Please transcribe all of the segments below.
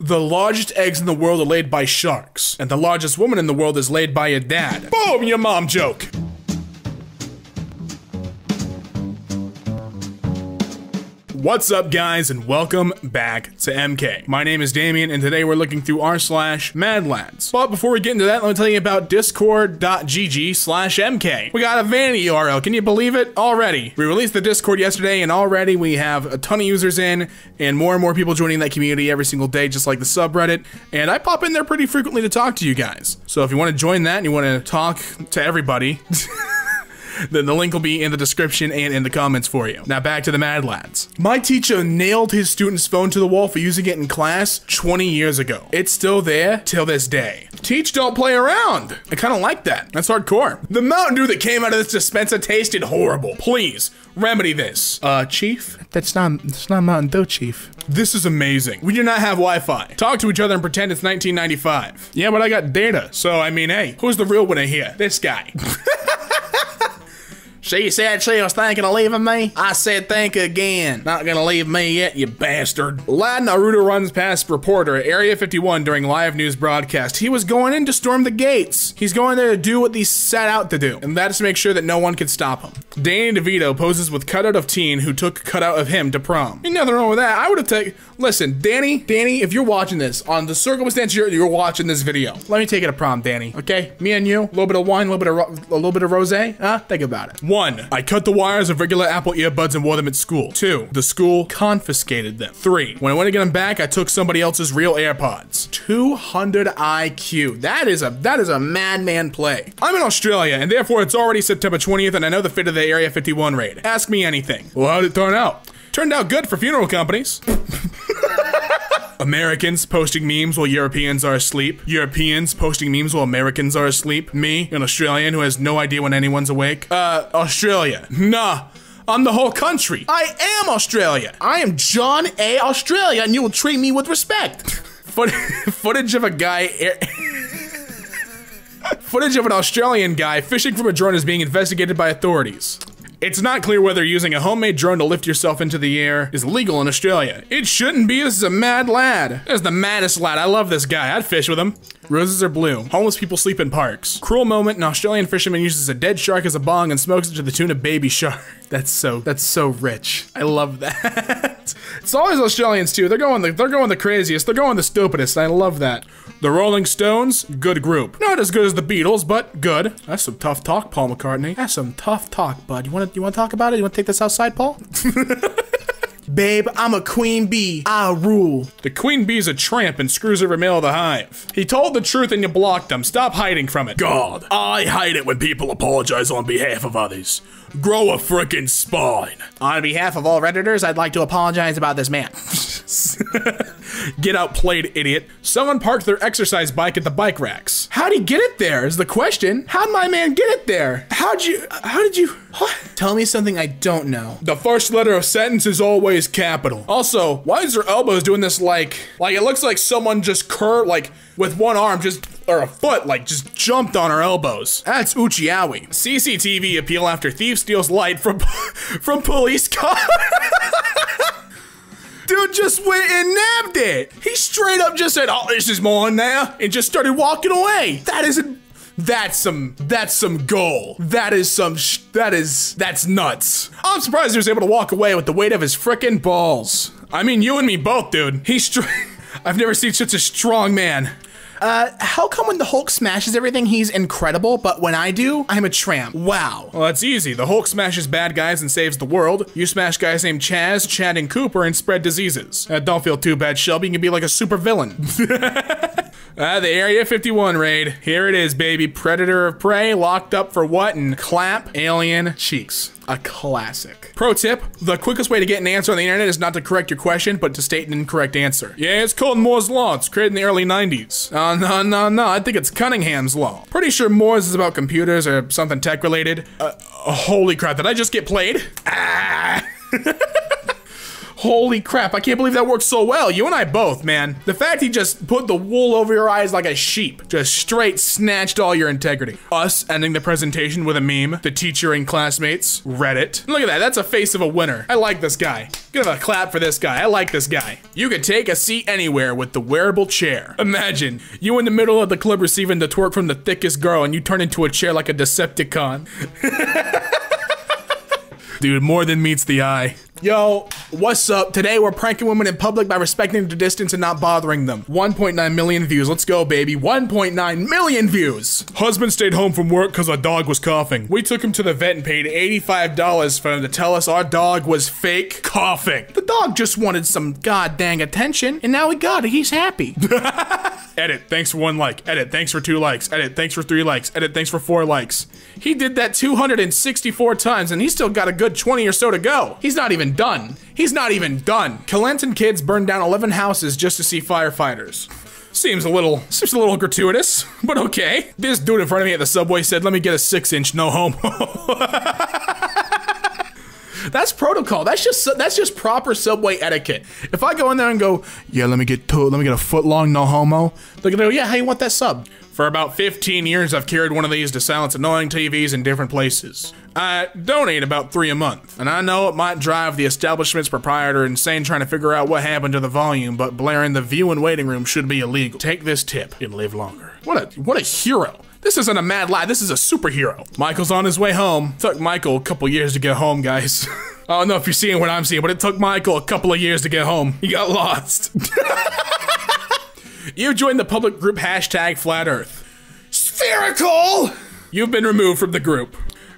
The largest eggs in the world are laid by sharks, and the largest woman in the world is laid by a dad. Boom, your mom joke. What's up guys and welcome back to EmKay. My name is Damien and today we're looking through r slash madlads. But before we get into that, let me tell you about discord.gg slash EmKay. We got a vanity URL, can you believe it? Already. We released the Discord yesterday and already we have a ton of users in and more and more people joining that community every single day just like the subreddit. And I pop in there pretty frequently to talk to you guys. So if you want to join that and you want to talk to everybody, then the link will be in the description and in the comments for you. Now back to the Mad Lads. My teacher nailed his student's phone to the wall for using it in class 20 years ago. It's still there till this day. Teach, don't play around. I kind of like that. That's hardcore. The Mountain Dew that came out of this dispenser tasted horrible. Please, remedy this. Uh, Chief? That's not that's not Mountain Dew, Chief. This is amazing. We do not have Wi-Fi. Talk to each other and pretend it's 1995. Yeah, but I got data. So, I mean, hey, who's the real winner here? This guy. She said she was thinking of leaving me. I said think again. Not gonna leave me yet, you bastard. Lad Naruto runs past reporter at Area 51 during live news broadcast. He was going in to storm the gates. He's going there to do what he set out to do, and that is to make sure that no one can stop him. Danny DeVito poses with cutout of teen who took cutout of him to prom. Ain't nothing wrong with that. I would have taken. Listen, Danny, Danny, if you're watching this, on the circumstance you're, you're watching this video, let me take it to prom, Danny. Okay, me and you, a little bit of wine, a little bit of a little bit of rosé. Huh? Think about it. One, I cut the wires of regular Apple earbuds and wore them at school. Two, the school confiscated them. Three, when I went to get them back, I took somebody else's real AirPods. 200 IQ. That is a that is a madman play. I'm in Australia, and therefore it's already September 20th, and I know the fate of the Area 51 raid. Ask me anything. Well, how'd it turn out? Turned out good for funeral companies. Americans posting memes while Europeans are asleep. Europeans posting memes while Americans are asleep. Me, an Australian who has no idea when anyone's awake. Uh, Australia. Nah. I'm the whole country. I am Australia. I am John A. Australia, and you will treat me with respect. Foot footage of a guy. footage of an Australian guy fishing from a drone is being investigated by authorities. It's not clear whether using a homemade drone to lift yourself into the air is legal in Australia. It shouldn't be. This is a mad lad. This is the maddest lad. I love this guy. I'd fish with him. Roses are blue. Homeless people sleep in parks. Cruel moment, an Australian fisherman uses a dead shark as a bong and smokes it to the tune of baby shark. That's so, that's so rich. I love that. it's always Australians too. They're going the, they're going the craziest. They're going the stupidest. I love that. The Rolling Stones, good group. Not as good as the Beatles, but good. That's some tough talk, Paul McCartney. That's some tough talk, bud. You wanna, you wanna talk about it? You wanna take this outside, Paul? Babe, I'm a queen bee. I rule. The queen bee's a tramp and screws every male of the hive. He told the truth and you blocked him. Stop hiding from it. God, I hate it when people apologize on behalf of others. Grow a frickin' spine. On behalf of all Redditors, I'd like to apologize about this man. get outplayed, idiot. Someone parked their exercise bike at the bike racks. How'd he get it there is the question. How'd my man get it there? How'd you, how did you, what? Tell me something I don't know. The first letter of sentence is always capital. Also, why is her elbows doing this like, like it looks like someone just curved, like with one arm just or a foot like just jumped on her elbows. That's Uchiawi. CCTV appeal after thief steals light from from police car. Dude just went and nabbed it. He straight up just said, "Oh, this is mine now," and just started walking away. That isn't. That's some. That's some goal. That is some. that is. That's nuts. I'm surprised he was able to walk away with the weight of his frickin' balls. I mean, you and me both, dude. He's. Str- I've never seen such a strong man. Uh, how come when the Hulk smashes everything, he's incredible, but when I do, I'm a tramp? Wow. Well, that's easy. The Hulk smashes bad guys and saves the world. You smash guys named Chaz, Chad, and Cooper and spread diseases. Uh, don't feel too bad, Shelby. You can be like a super villain. Ah, uh, the Area 51 raid. Here it is, baby. Predator of prey, locked up for what? And clap alien cheeks. A classic. Pro tip, the quickest way to get an answer on the internet is not to correct your question, but to state an incorrect answer. Yeah, it's called Moore's Law. It's created in the early 90s. Uh, no, no, no, I think it's Cunningham's Law. Pretty sure Moore's is about computers or something tech related. Uh, holy crap, did I just get played? Ah! Holy crap, I can't believe that worked so well. You and I both, man. The fact he just put the wool over your eyes like a sheep, just straight snatched all your integrity. Us ending the presentation with a meme, the teacher and classmates, Reddit. Look at that, that's a face of a winner. I like this guy. Give a clap for this guy. I like this guy. You could take a seat anywhere with the wearable chair. Imagine, you in the middle of the club receiving the twerk from the thickest girl and you turn into a chair like a Decepticon. Dude, more than meets the eye. Yo, what's up? Today we're pranking women in public by respecting their distance and not bothering them. 1.9 million views. Let's go, baby. 1.9 million views. Husband stayed home from work because our dog was coughing. We took him to the vet and paid $85 for him to tell us our dog was fake coughing. The dog just wanted some god dang attention, and now he got it. He's happy. Edit, thanks for one like. Edit, thanks for two likes. Edit, thanks for three likes. Edit, thanks for four likes. He did that 264 times and he's still got a good 20 or so to go. He's not even done. He's not even done. Calenton kids burned down 11 houses just to see firefighters. Seems a little, seems a little gratuitous, but okay. This dude in front of me at the subway said, let me get a six inch, no homo. That's protocol. That's just that's just proper subway etiquette. If I go in there and go, yeah, let me get let me get a foot long, no homo. They're gonna go, yeah, how you want that sub? For about 15 years, I've carried one of these to silence annoying TVs in different places. I donate about three a month, and I know it might drive the establishment's proprietor insane trying to figure out what happened to the volume, but blaring the view and waiting room should be illegal. Take this tip and live longer. What a what a hero. This isn't a mad lie, this is a superhero. Michael's on his way home. Took Michael a couple years to get home, guys. I don't know if you're seeing what I'm seeing, but it took Michael a couple of years to get home. He got lost. you joined the public group hashtag flat earth. Spherical! You've been removed from the group.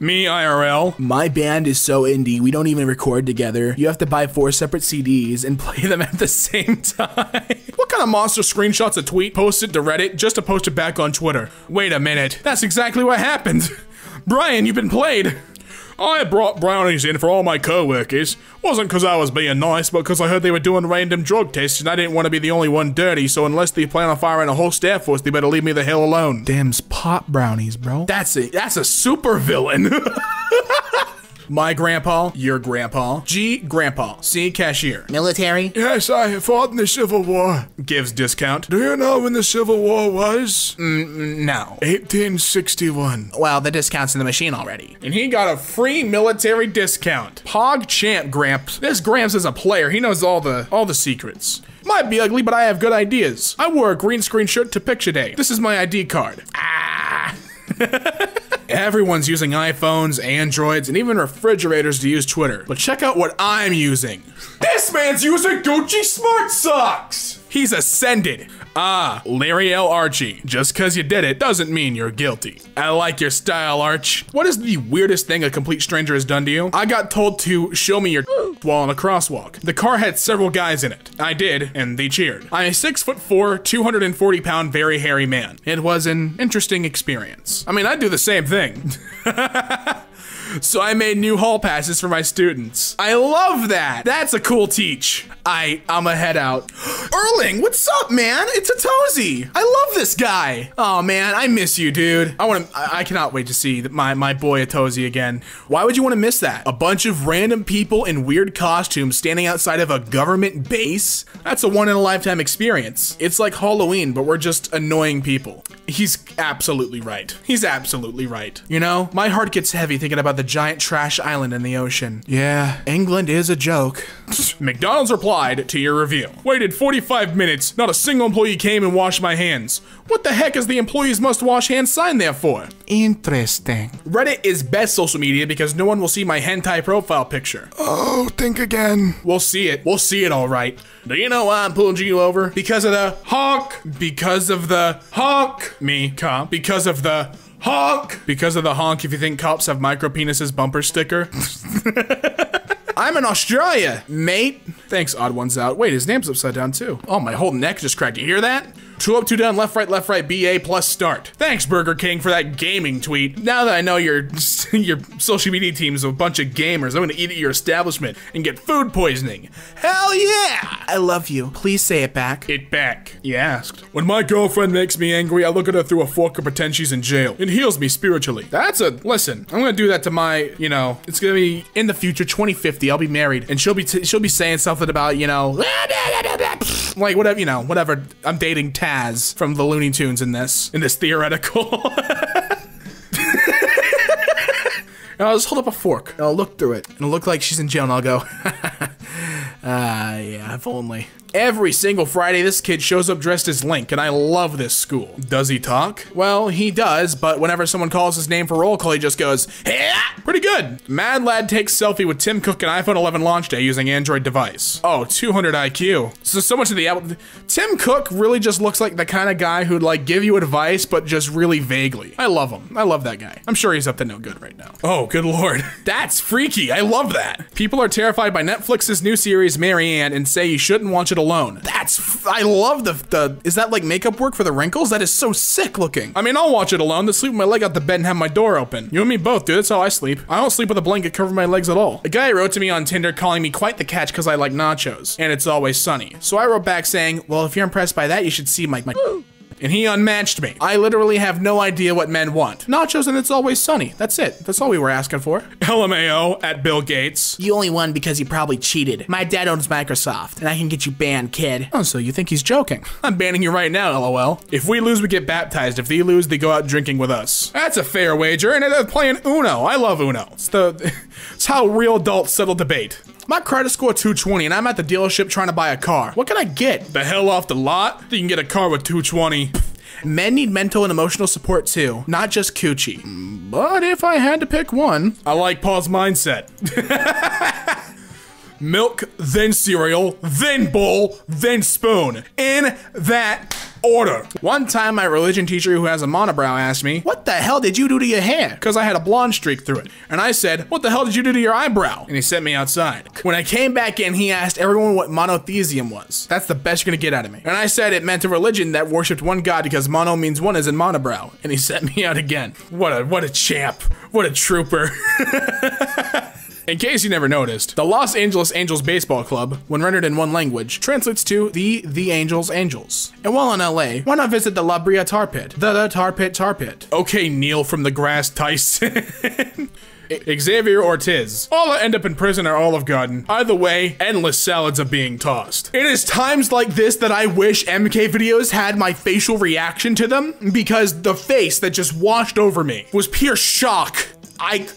Me, IRL. My band is so indie, we don't even record together. You have to buy four separate CDs and play them at the same time. Kind of monster screenshots a tweet, post it to Reddit, just to post it back on Twitter? Wait a minute, that's exactly what happened. Brian, you've been played. I brought brownies in for all my coworkers. Wasn't because I was being nice, but because I heard they were doing random drug tests and I didn't want to be the only one dirty, so unless they plan on firing a whole staff force, they better leave me the hell alone. Them's pop brownies, bro. That's a that's a super villain. My grandpa, your grandpa. G, grandpa. C, cashier. Military? Yes, I have fought in the Civil War. Gives discount. Do you know when the Civil War was? Mm, no. 1861. Well, the discount's in the machine already. And he got a free military discount. Pog champ Gramps. This Gramps is a player. He knows all the all the secrets. Might be ugly, but I have good ideas. I wore a green screen shirt to picture day. This is my ID card. Ah. Everyone's using iPhones, Androids, and even refrigerators to use Twitter. But check out what I'm using. This man's using Gucci Smart Socks! He's ascended. Ah, Larry L. Archie. Just cause you did it doesn't mean you're guilty. I like your style, Arch. What is the weirdest thing a complete stranger has done to you? I got told to show me your while on a crosswalk. The car had several guys in it. I did, and they cheered. I'm a six foot four, 240 pound, very hairy man. It was an interesting experience. I mean, I'd do the same thing. so I made new hall passes for my students. I love that. That's a cool teach. I, I'ma head out. Erling, what's up, man? It's Atozy. I love this guy. Oh man, I miss you, dude. I want to. I, I, cannot wait to see my my boy Atozy again. Why would you want to miss that? A bunch of random people in weird costumes standing outside of a government base. That's a one in a lifetime experience. It's like Halloween, but we're just annoying people. He's absolutely right. He's absolutely right. You know, my heart gets heavy thinking about the giant trash island in the ocean. Yeah, England is a joke. McDonald's replied to your review. Waited 45 minutes, not a single employee came and washed my hands. What the heck is the employees must wash hands sign there for? Interesting. Reddit is best social media because no one will see my hentai profile picture. Oh, think again. We'll see it. We'll see it all right. Do you know why I'm pulling you over? Because of the honk. Because of the honk. Me, cop. Because of the honk. Because of the honk if you think cops have micro penises bumper sticker. I'm in Australia, mate. Thanks, Odd Ones Out. Wait, his name's upside down too. Oh, my whole neck just cracked. You hear that? Two up, two down, left, right, left, right, BA plus start. Thanks, Burger King, for that gaming tweet. Now that I know your your social media team is a bunch of gamers, I'm gonna eat at your establishment and get food poisoning. Hell yeah! I love you. Please say it back. It back. You asked. When my girlfriend makes me angry, I look at her through a fork and pretend she's in jail. It heals me spiritually. That's a listen. I'm gonna do that to my, you know, it's gonna be in the future, 2050. I'll be married, and she'll be t- she'll be saying something about, you know, like whatever, you know, whatever. I'm dating Taz from the Looney Tunes in this in this theoretical. And I'll just hold up a fork and I'll look through it and it'll look like she's in jail and I'll go, ah, yeah, if only. Every single Friday, this kid shows up dressed as Link, and I love this school. Does he talk? Well, he does, but whenever someone calls his name for roll call, he just goes, hey! Pretty good. Mad Lad takes selfie with Tim Cook and iPhone 11 launch day using Android device. Oh, 200 IQ. So, so much of the Apple. Tim Cook really just looks like the kind of guy who'd like give you advice, but just really vaguely. I love him. I love that guy. I'm sure he's up to no good right now. Oh, good lord. That's freaky. I love that. People are terrified by Netflix's new series, Marianne, and say you shouldn't watch it alone. That's I love the the is that like makeup work for the wrinkles? That is so sick looking. I mean, I'll watch it alone. To sleep with my leg out the bed and have my door open. You and me both, dude. That's how I sleep. I don't sleep with a blanket covering my legs at all. A guy wrote to me on Tinder calling me quite the catch because I like nachos and it's always sunny. So I wrote back saying, "Well, if you're impressed by that, you should see my my." and he unmatched me. I literally have no idea what men want. Nachos and it's always sunny. That's it. That's all we were asking for. LMAO at Bill Gates. You only won because you probably cheated. My dad owns Microsoft, and I can get you banned, kid. Oh, so you think he's joking? I'm banning you right now, lol. If we lose, we get baptized. If they lose, they go out drinking with us. That's a fair wager, and they're playing Uno. I love Uno. It's the, it's how real adults settle debate. My credit score 220 and I'm at the dealership trying to buy a car. What can I get? The hell off the lot? You can get a car with 220. Men need mental and emotional support too, not just coochie. But if I had to pick one, I like Paul's mindset. Milk, then cereal, then bowl, then spoon. In that order. One time, my religion teacher who has a monobrow asked me, What the hell did you do to your hair? Because I had a blonde streak through it. And I said, What the hell did you do to your eyebrow? And he sent me outside. When I came back in, he asked everyone what monotheism was. That's the best you're gonna get out of me. And I said it meant a religion that worshipped one god because mono means one as in monobrow. And he sent me out again. What a what a champ. What a trooper. In case you never noticed, the Los Angeles Angels Baseball Club, when rendered in one language, translates to the The Angels Angels. And while in LA, why not visit the La Brea Tar Pit? The, the Tar Pit Tar Pit. Okay, Neil from the Grass Tyson. Xavier Ortiz. All that end up in prison are Olive Garden. Either way, endless salads are being tossed. It is times like this that I wish EmKay videos had my facial reaction to them because the face that just washed over me was pure shock. I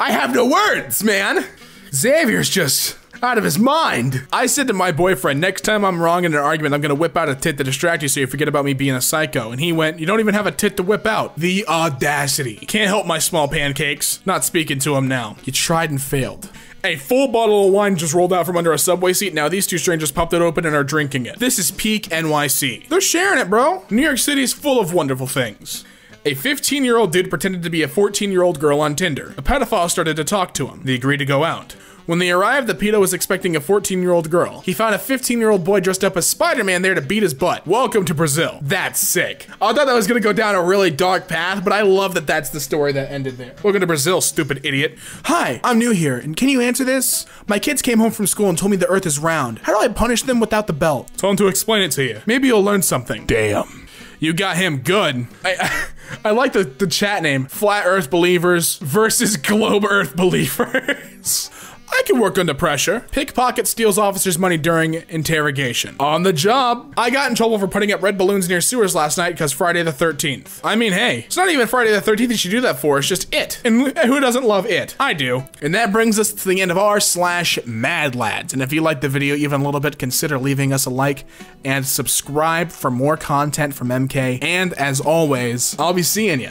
I have no words, man. Xavier's just out of his mind. I said to my boyfriend, next time I'm wrong in an argument, I'm gonna whip out a tit to distract you so you forget about me being a psycho. And he went, You don't even have a tit to whip out. The audacity. Can't help my small pancakes. Not speaking to him now. You tried and failed. A full bottle of wine just rolled out from under a subway seat. Now these two strangers popped it open and are drinking it. This is peak NYC. They're sharing it, bro. New York City is full of wonderful things. A 15 year old dude pretended to be a 14 year old girl on Tinder. A pedophile started to talk to him. They agreed to go out. When they arrived, the pedo was expecting a 14 year old girl. He found a 15 year old boy dressed up as Spider Man there to beat his butt. Welcome to Brazil. That's sick. I thought that was gonna go down a really dark path, but I love that that's the story that ended there. Welcome to Brazil, stupid idiot. Hi, I'm new here, and can you answer this? My kids came home from school and told me the earth is round. How do I punish them without the belt? Tell them to explain it to you. Maybe you'll learn something. Damn. You got him good. I, I, like the, the chat name. Flat Earth Believers versus Globe Earth Believers. I can work under pressure. Pickpocket steals officer's money during interrogation. On the job. I got in trouble for putting up red balloons near sewers last night because Friday the 13th. I mean, hey, it's not even Friday the 13th you should do that for, it's just it. And who doesn't love it? I do. And that brings us to the end of r slash mad lads. And if you liked the video even a little bit, consider leaving us a like and subscribe for more content from EmKay. And as always, I'll be seeing you